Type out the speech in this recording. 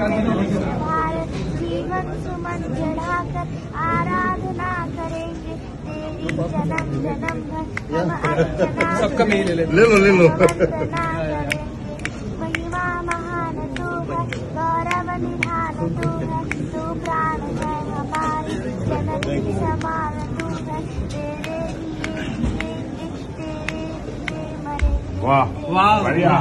भारत जीवन सुमन चढ़ाकर आराधना करेंगे तेरी जन्म जन्म भर सबका ले ले ले लो। ले लो महिमा महान तू है गौरव निधान तू है तू प्राण है हमारी जननी समान तू है तेरे लिए तेरे लिए मरे वाह। वाह। बढ़िया।